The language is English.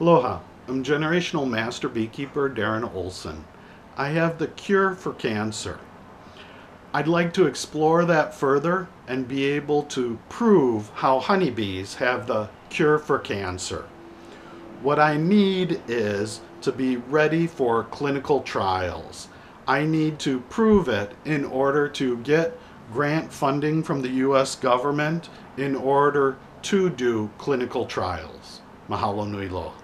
Aloha, I'm generational master beekeeper Darren Olson. I have the cure for cancer. I'd like to explore that further and be able to prove how honeybees have the cure for cancer. What I need is to be ready for clinical trials. I need to prove it in order to get grant funding from the US government in order to do clinical trials. Mahalo nui loa.